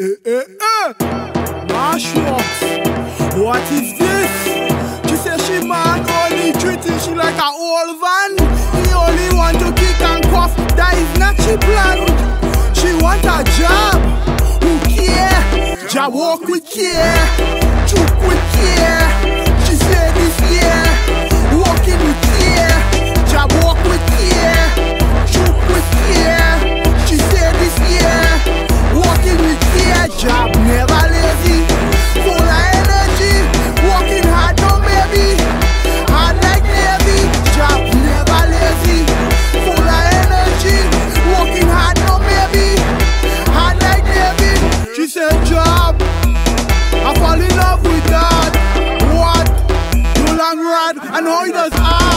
Eh, eh, eh! MashWorks! What is this? She say she man only treating she like a old van. He only want to kick and cough. That is not she plan. She want a job. Who care? Ja walk with care. Juke with care. and how does. I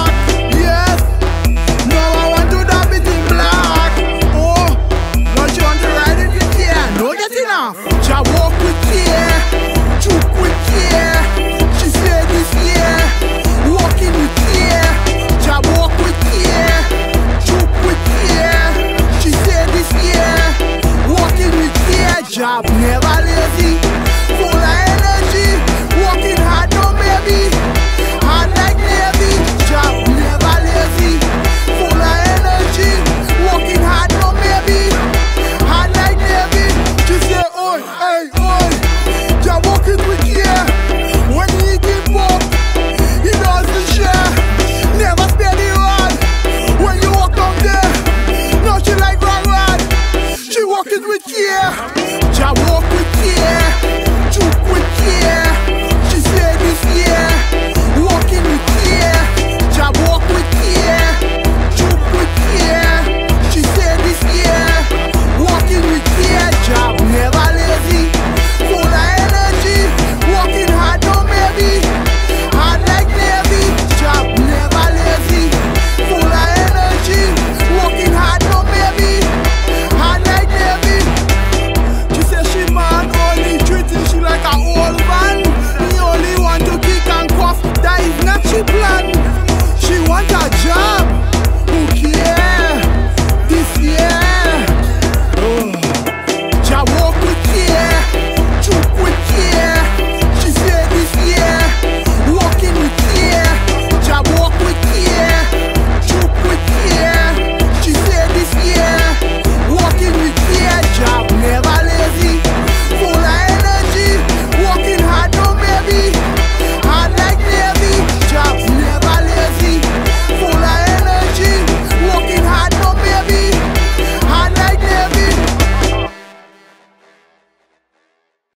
niggas with you. Walk with you.